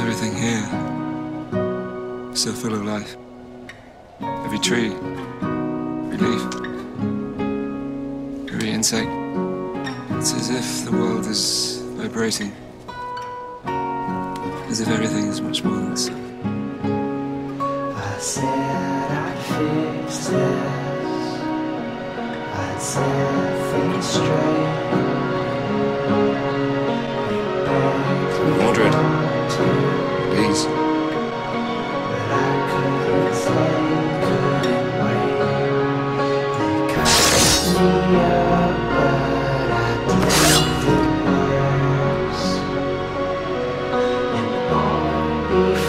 Everything here still full of life. Every tree, every leaf, every insect. It's as if the world is vibrating. As if everything is much more than sun. I said I'd fix this. I'd set things straight.